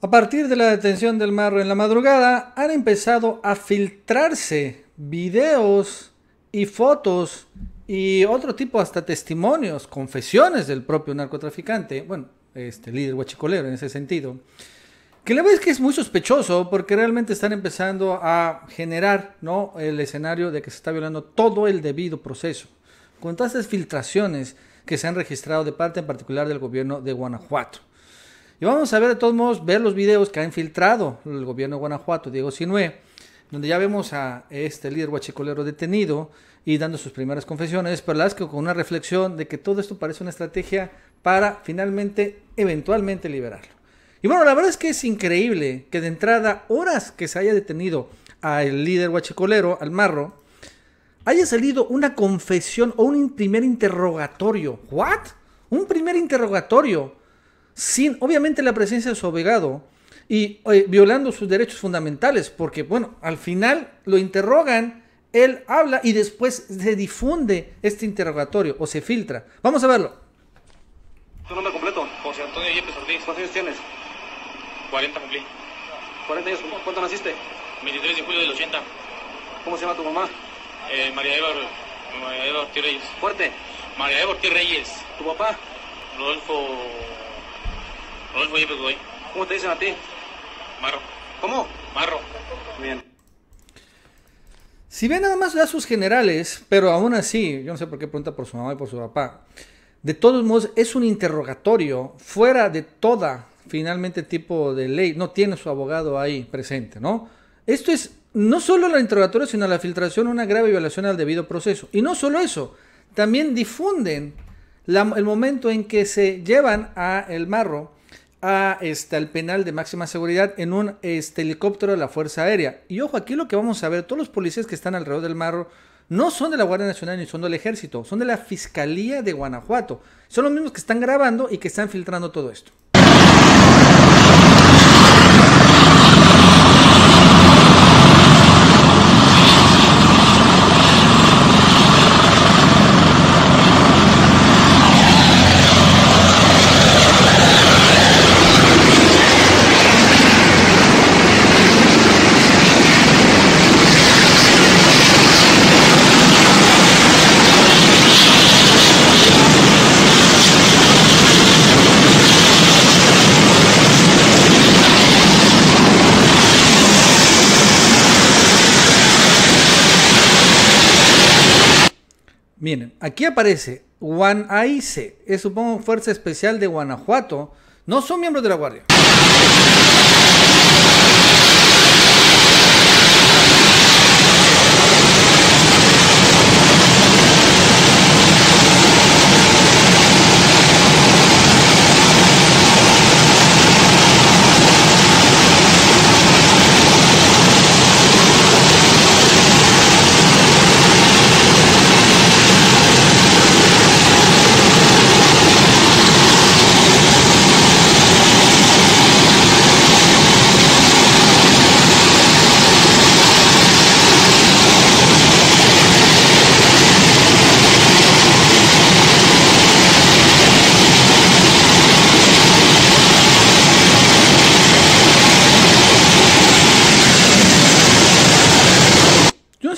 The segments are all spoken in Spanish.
A partir de la detención del Marro en la madrugada, han empezado a filtrarse videos y fotos y otro tipo hasta testimonios, confesiones del propio narcotraficante, bueno, este líder huachicolero en ese sentido, que la verdad es que es muy sospechoso porque realmente están empezando a generar ¿no? el escenario de que se está violando todo el debido proceso, con todas estas filtraciones que se han registrado de parte en particular del gobierno de Guanajuato. Y vamos a ver de todos modos, ver los videos que ha infiltrado el gobierno de Guanajuato, Diego Sinué, donde ya vemos a este líder huachicolero detenido y dando sus primeras confesiones, pero la verdad es que con una reflexión de que todo esto parece una estrategia para finalmente, eventualmente liberarlo. Y bueno, la verdad es que es increíble que de entrada, horas que se haya detenido al líder huachicolero, al marro, haya salido una confesión o un primer interrogatorio. ¿What? Un primer interrogatorio sin obviamente la presencia de su abogado y eh, violando sus derechos fundamentales, porque bueno, al final lo interrogan, él habla y después se difunde este interrogatorio o se filtra. Vamos a verlo. ¿Tu nombre completo? José Antonio Yepes Ortiz, ¿Cuántos años tienes? 40 cumplí. 40 años. ¿Cuándo naciste? 23 de julio del 80. ¿Cómo se llama tu mamá? Eh, María Eva, María Eva Ortiz Reyes. Fuerte. María Eva Ortiz Reyes. ¿Tu papá? Rodolfo. Godoy. ¿Cómo te dicen a ti? Marro. ¿Cómo? Marro. Bien. Si bien nada más da sus generales, pero aún así, yo no sé por qué pregunta por su mamá y por su papá, de todos modos es un interrogatorio fuera de toda finalmente tipo de ley, no tiene su abogado ahí presente, ¿no? Esto es no solo el interrogatorio, sino la filtración, una grave violación al debido proceso. Y no solo eso, también difunden la- el momento en que se llevan a el marro a este, al penal de máxima seguridad en un este, helicóptero de la Fuerza Aérea. Y ojo, aquí lo que vamos a ver, todos los policías que están alrededor del marro no son de la Guardia Nacional ni son del Ejército, son de la Fiscalía de Guanajuato. Son los mismos que están grabando y que están filtrando todo esto. Miren, aquí aparece Guanaice, es supongo Fuerza Especial de Guanajuato, no son miembros de la Guardia.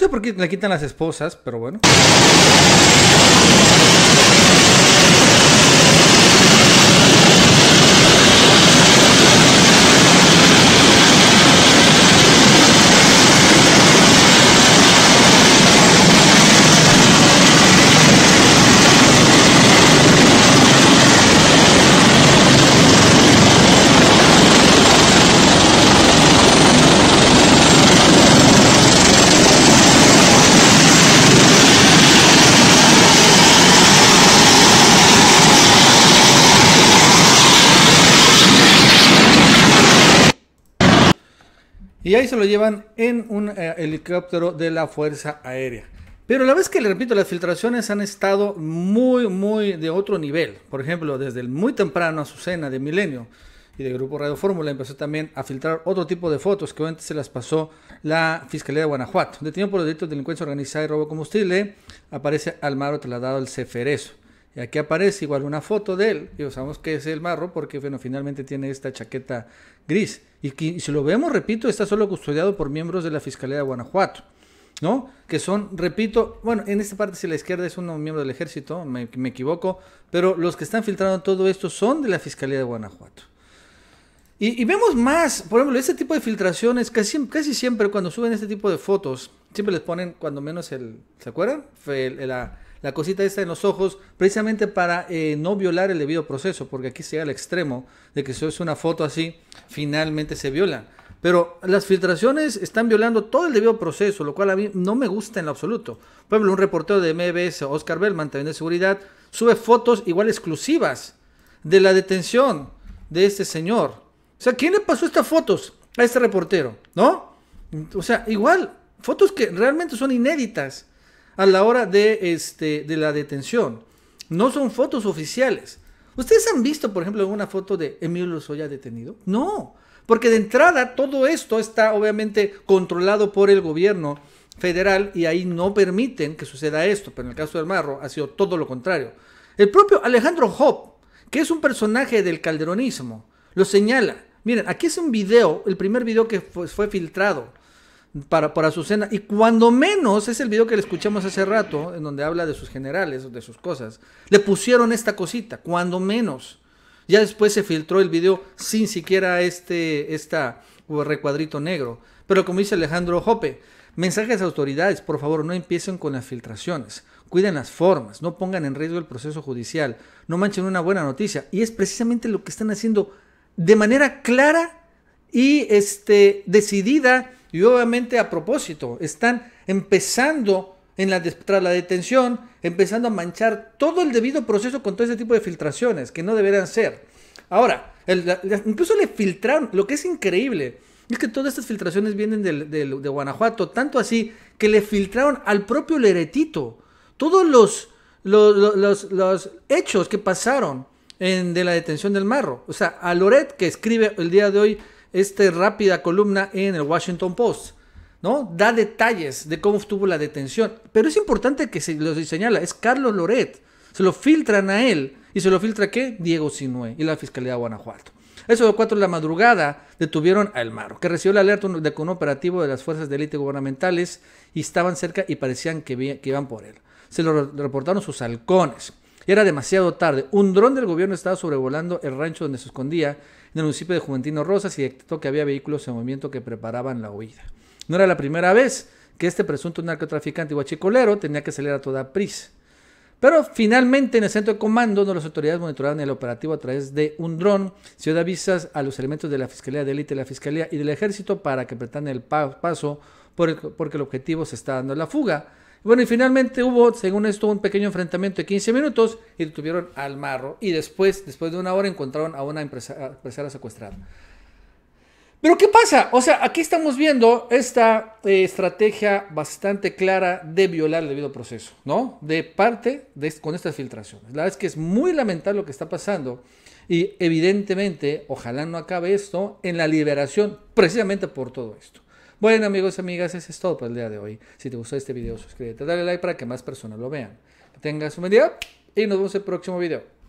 Sé por qué le quitan las esposas, pero bueno. Y ahí se lo llevan en un eh, helicóptero de la Fuerza Aérea. Pero la vez que le repito, las filtraciones han estado muy, muy de otro nivel. Por ejemplo, desde el muy temprano Azucena de Milenio y de Grupo Radio Fórmula empezó también a filtrar otro tipo de fotos que obviamente se las pasó la Fiscalía de Guanajuato. Detenido por los delitos de delincuencia organizada y robo combustible, aparece Almaro trasladado al Ceferezo. Y aquí aparece igual una foto de él, y sabemos que es el marro porque bueno, finalmente tiene esta chaqueta gris. Y, que- si lo vemos, repito, está solo custodiado por miembros de la Fiscalía de Guanajuato. ¿no? Que son, repito, bueno, en esta parte si la izquierda es un miembro del ejército, me, me equivoco, pero los que están filtrando todo esto son de la Fiscalía de Guanajuato. Y, vemos más, por ejemplo, este tipo de filtraciones, casi, casi siempre cuando suben este tipo de fotos, siempre les ponen cuando menos el, ¿se acuerdan? Fue el- la, la cosita esta en los ojos, precisamente para eh, no violar el debido proceso, porque aquí se llega al extremo de que si es una foto así, finalmente se viola. Pero las filtraciones están violando todo el debido proceso, lo cual a mí no me gusta en lo absoluto. Por ejemplo, un reportero de MBS, Oscar Bellman, también de seguridad, sube fotos igual exclusivas de la detención de este señor. O sea, ¿quién le pasó estas fotos a este reportero? ¿No? O sea, igual, fotos que realmente son inéditas a la hora de, este, de la detención. No son fotos oficiales. ¿Ustedes han visto, por ejemplo, alguna foto de Emilio Lozoya detenido? No, porque de entrada todo esto está obviamente controlado por el gobierno federal y ahí no permiten que suceda esto, pero en el caso del Marro ha sido todo lo contrario. El propio Alejandro Hop, que es un personaje del calderonismo, lo señala. Miren, aquí es un video, el primer video que fue, fue filtrado para, para Azucena, y cuando menos es el video que le escuchamos hace rato, en donde habla de sus generales, de sus cosas, le pusieron esta cosita, cuando menos. Ya después se filtró el video sin siquiera este esta recuadrito negro. Pero como dice Alejandro Jope, mensajes a autoridades, por favor, no empiecen con las filtraciones. Cuiden las formas, no pongan en riesgo el proceso judicial, no manchen una buena noticia. Y es precisamente lo que están haciendo de manera clara y este, decidida y obviamente a propósito. Están empezando en la, tras la detención, empezando a manchar todo el debido proceso con todo ese tipo de filtraciones que no deberían ser. Ahora, incluso le filtraron, lo que es increíble, es que todas estas filtraciones vienen de, de, de, Guanajuato, tanto así que le filtraron al propio Leretito todos los, los, los, los hechos que pasaron en, de la detención del Marro. O sea, a Loret, que escribe el día de hoy esta rápida columna en el Washington Post. ¿no? Da detalles de cómo estuvo la detención. Pero es importante que se lo señala, es Carlos Loret. Se lo filtran a él. ¿Y se lo filtra qué? Diego Sinue y la Fiscalía de Guanajuato. Eso de 4 de la madrugada detuvieron a El Marro, que recibió la alerta de un operativo de las fuerzas de élite gubernamentales y estaban cerca y parecían que iban por él. Se lo reportaron sus halcones. Era demasiado tarde. Un dron del gobierno estaba sobrevolando el rancho donde se escondía en el municipio de Juventino Rosas y detectó que había vehículos en movimiento que preparaban la huida. No era la primera vez que este presunto narcotraficante guachicolero tenía que salir a toda prisa. Pero finalmente en el centro de comando, donde las autoridades monitoraron el operativo a través de un dron, se dio avisas a los elementos de la Fiscalía de Élite, la Fiscalía y del Ejército para que apretan el paso porque el objetivo se está dando la fuga. Bueno, y finalmente hubo, según esto, un pequeño enfrentamiento de 15 minutos y detuvieron al marro. Y después, después de una hora, encontraron a una empresa, empresaria secuestrada. Pero ¿qué pasa? O sea, aquí estamos viendo esta eh, estrategia bastante clara de violar el debido proceso, ¿no? De parte de, con estas filtraciones. La verdad es que es muy lamentable lo que está pasando y evidentemente, ojalá no acabe esto en la liberación precisamente por todo esto. Bueno amigos y amigas, eso es todo por el día de hoy. Si te gustó este video, suscríbete, dale like para que más personas lo vean. Que tengas un buen día y nos vemos en el próximo video.